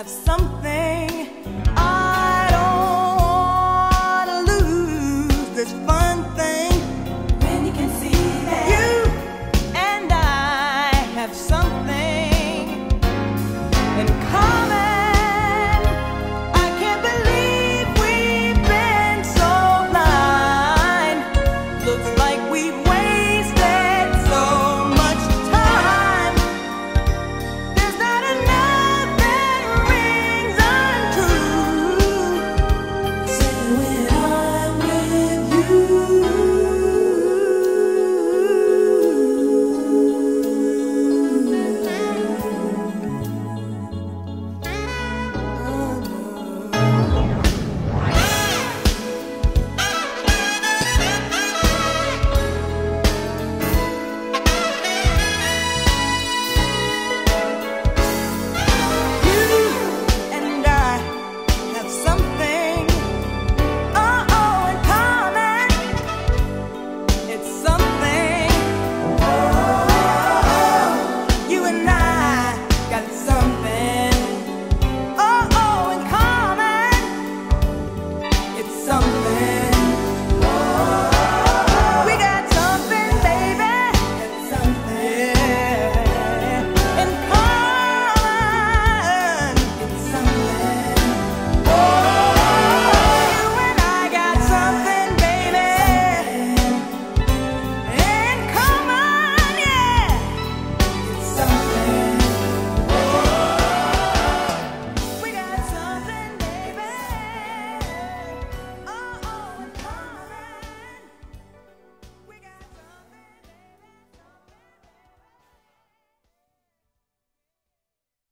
have something.